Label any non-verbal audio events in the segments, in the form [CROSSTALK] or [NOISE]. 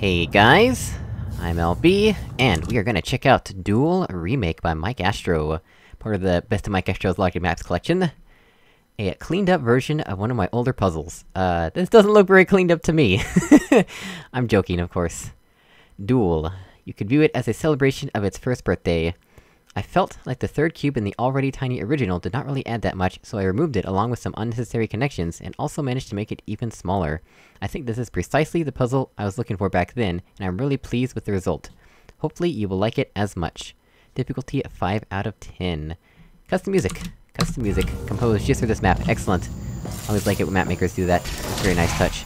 Hey guys, I'm LB, and we are gonna check out Dual Remake by Mikeastro, part of the Best of Mikeastro's Logic Maps collection. A cleaned up version of one of my older puzzles. Uh, this doesn't look very cleaned up to me. [LAUGHS] I'm joking, of course. Dual. You could view it as a celebration of its first birthday. I felt like the third cube in the already tiny original did not really add that much, so I removed it along with some unnecessary connections, and also managed to make it even smaller. I think this is precisely the puzzle I was looking for back then, and I'm really pleased with the result. Hopefully you will like it as much. Difficulty 5 out of 10. Custom music. Custom music, composed just for this map, excellent. Always like it when map makers do that, very nice touch.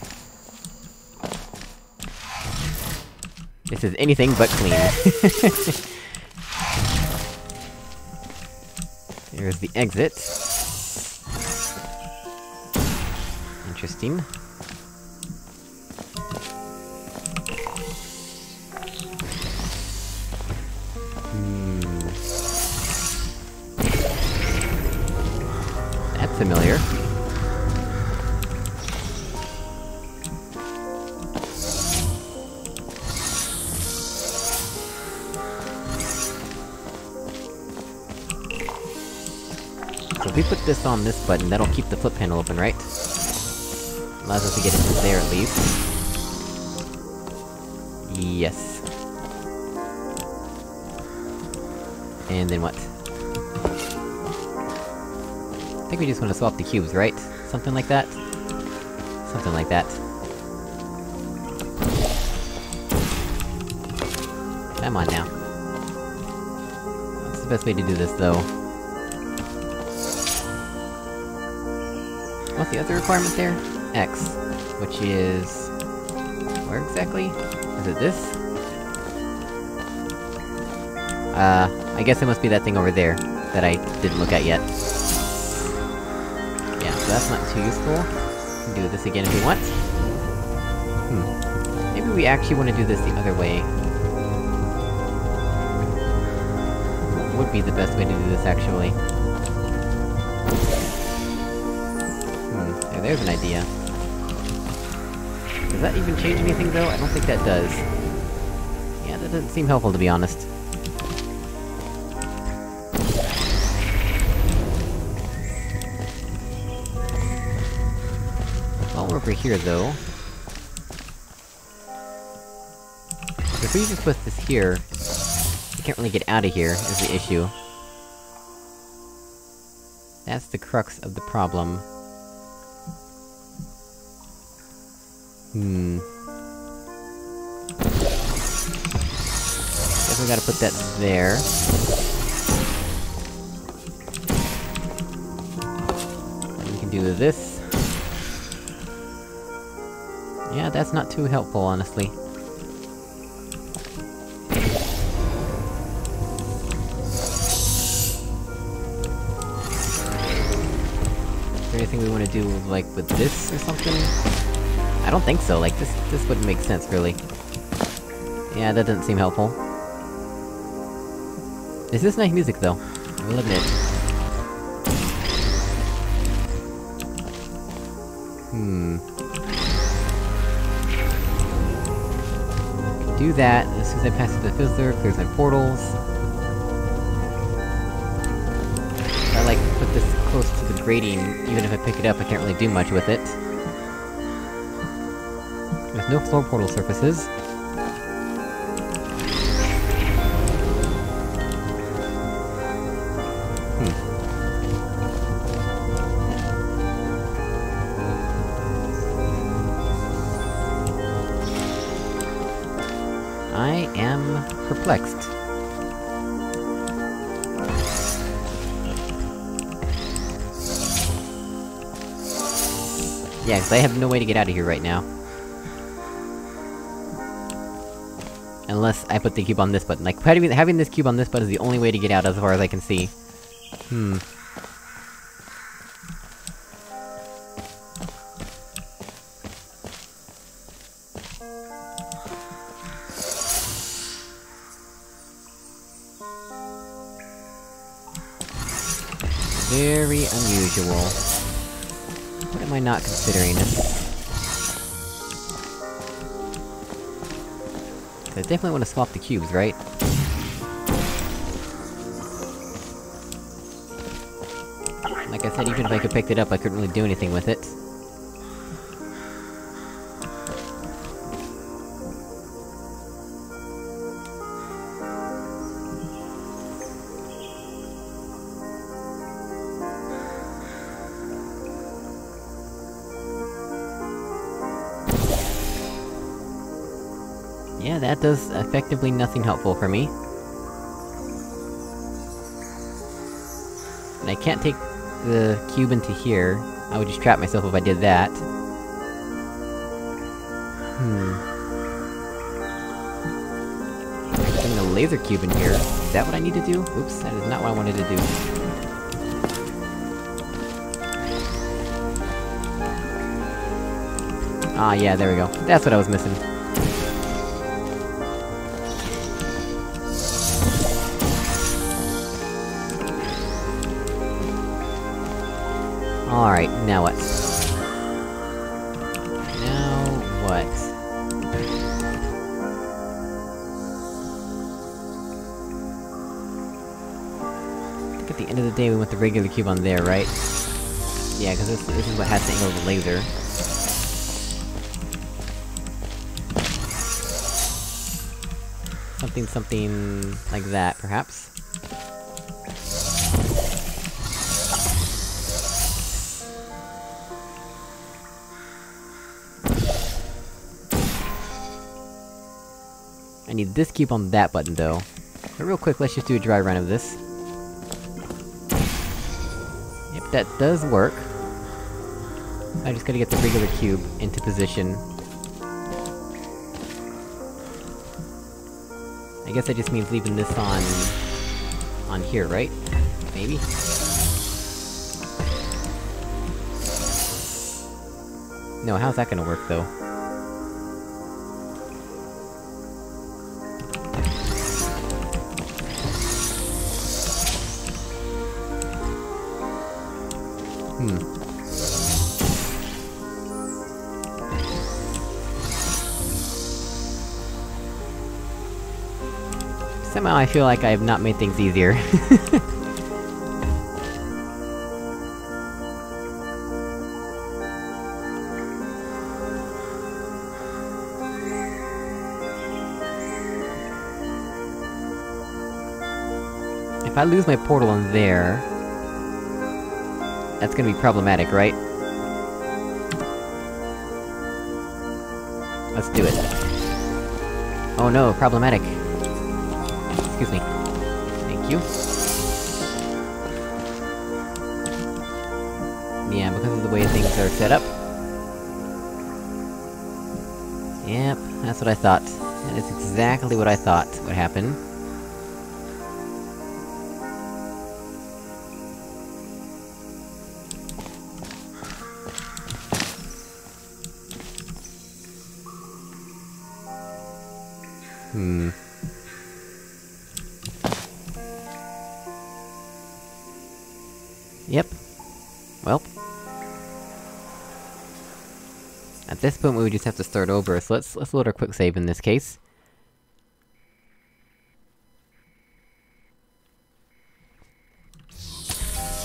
This is anything but clean. [LAUGHS] There's the exit. Interesting. Hmm. That's familiar. So if we put this on this button, that'll keep the flip panel open, right? Allows us to get into there at least. Yes. And then what? I think we just want to swap the cubes, right? Something like that? Something like that. Come on now. What's the best way to do this, though? What's the other requirement there? X. Which is... Where exactly? Is it this? Uh, I guess it must be that thing over there, that I didn't look at yet. Yeah, so that's not too useful. Do this again if we want. Hmm. Maybe we actually want to do this the other way. What would be the best way to do this, actually? There's an idea. Does that even change anything, though? I don't think that does. Yeah, that doesn't seem helpful, to be honest. While we're over here, though... If we just put this here... We can't really get out of here, is the issue. That's the crux of the problem. Hmm... Guess we gotta put that there. And we can do this. Yeah, that's not too helpful, honestly. Is there anything we wanna do, like, with this or something? I don't think so, like, this- this wouldn't make sense, really. Yeah, that doesn't seem helpful. Is this is nice music, though. I will admit. Hmm... do that, as soon as I pass through the Fizzler, clears my portals. I, like, put this close to the grating, even if I pick it up, I can't really do much with it. There's no floor portal surfaces. Hmm. I am perplexed. Yeah, because I have no way to get out of here right now. Unless I put the cube on this button. Like, having, having this cube on this button is the only way to get out as far as I can see. Hmm. Very unusual. What am I not considering? I definitely want to swap the cubes, right? Like I said, even if I could pick it up, I couldn't really do anything with it. That does effectively nothing helpful for me. And I can't take the cube into here. I would just trap myself if I did that. Hmm... Putting a laser cube in here. Is that what I need to do? Oops, that is not what I wanted to do. Ah, yeah, there we go. That's what I was missing. Alright, now what? Now what? I think at the end of the day we want the regular cube on there, right? Yeah, because this, this is what has to angle the laser. Something something... like that, perhaps? I need this cube on that button, though. But real quick, let's just do a dry run of this. Yep, that does work. I just gotta get the regular cube into position. I guess that just means leaving this on... on here, right? Maybe? No, how's that gonna work, though? Hmm. Somehow I feel like I have not made things easier. [LAUGHS] if I lose my portal in there... That's gonna be problematic, right? Let's do it. Oh no, problematic. Excuse me. Thank you. Yeah, because of the way things are set up. Yep, that's what I thought. That is exactly what I thought would happen. Hmm. Yep. Well. At this point we would just have to start over, so let's- let's load our quick save in this case.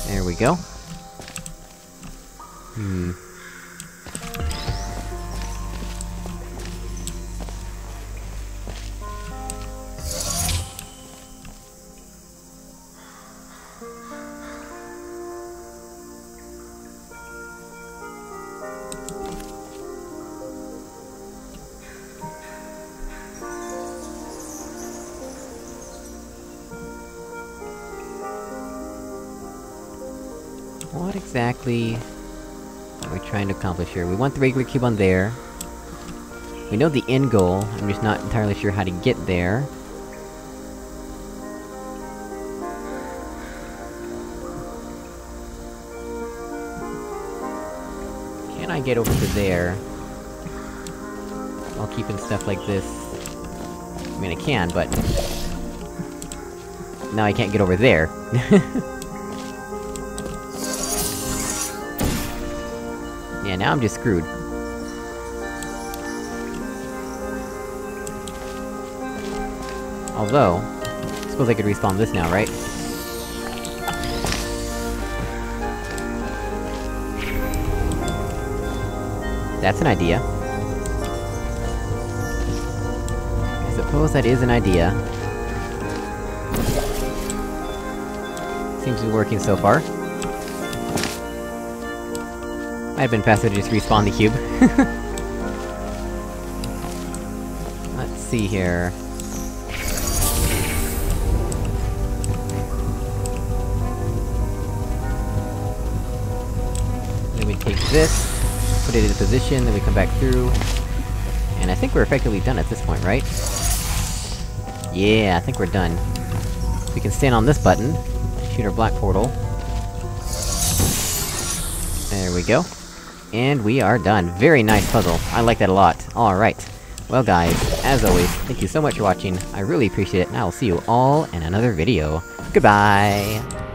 There we go. Hmm. What exactly... are we trying to accomplish here? We want the regular cube on there. We know the end goal, I'm just not entirely sure how to get there. Can I get over to there? While keeping stuff like this... I mean, I can, but... Now I can't get over there. [LAUGHS] Yeah, now I'm just screwed. Although... I suppose I could respawn this now, right? That's an idea. I suppose that is an idea. Seems to be working so far. Might have been faster to just respawn the cube. [LAUGHS] Let's see here... Then we take this, put it in position, then we come back through... And I think we're effectively done at this point, right? Yeah, I think we're done. We can stand on this button, shoot our black portal. There we go. And we are done. Very nice puzzle. I like that a lot. Alright. Well guys, as always, thank you so much for watching, I really appreciate it, and I will see you all in another video. Goodbye!